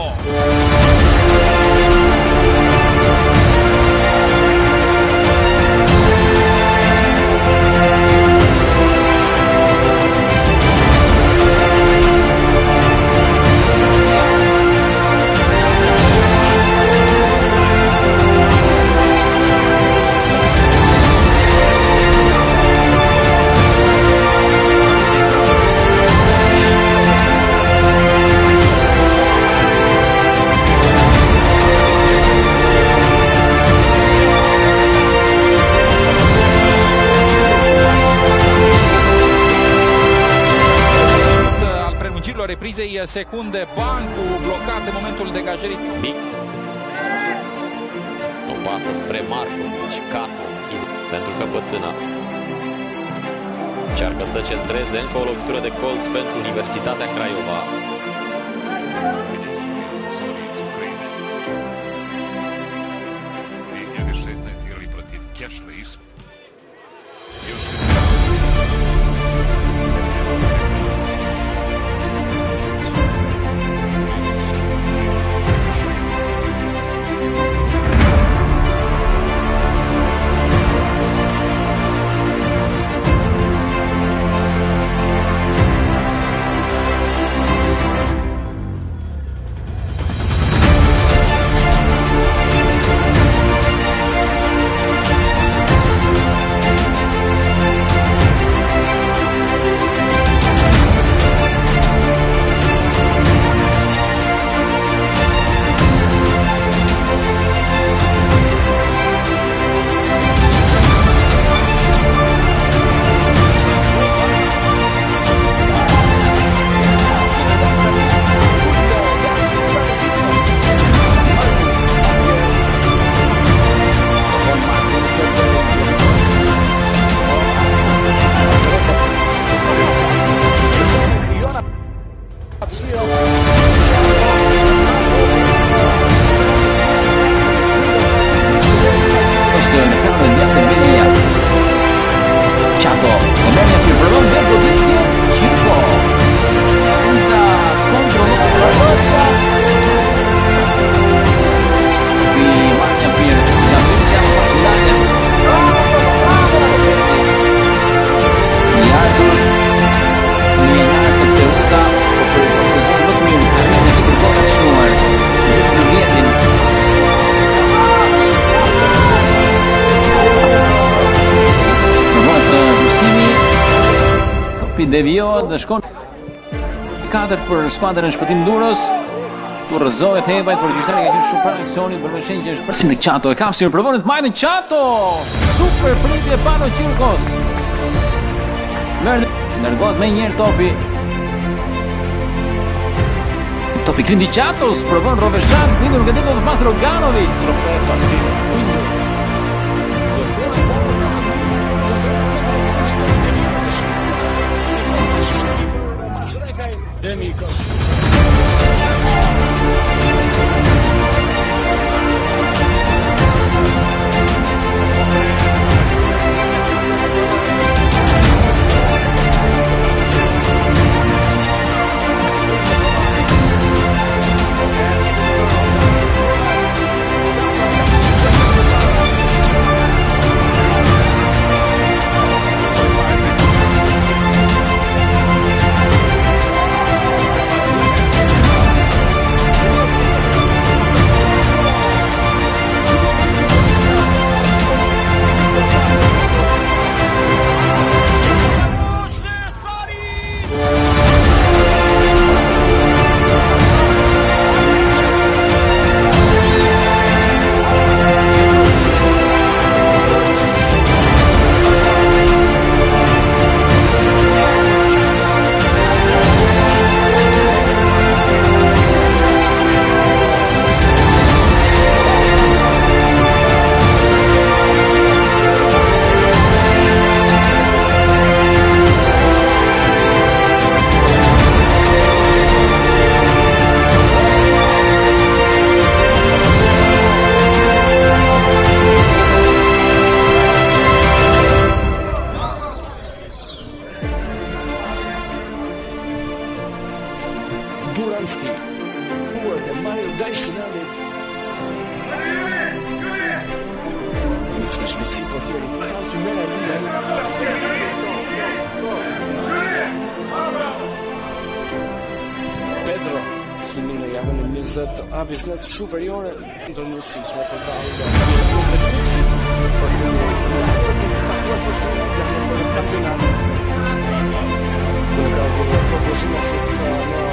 高。secunde. Bancu blocat în momentul degajării. Mic. O pasă spre Marco. Marcovic, Cato, Chin, pentru pățâna. Încearcă să centreze încă o lovitură de colț pentru Universitatea Craiova. Кешли из devijohet dhe shkon katërt për skuadrën e shpëtim Durrës. Kurrëzohet Hebajt për gjyqtarin ka qenë shumë pranë aksionit për vëshin që është përsi me Qato e kap si provon të majën Qato. Super e Pano Circos. Merë ndërgohet më një herë topi. Topi Grindi Qatos provon Roveshan, vjen nga të pasë Roganovi. Trofe pasiv. acadêmicos dhe të hapi snet superiore të mundësishme për ta për të takuar persona për kampionatin. Për të takuar persona se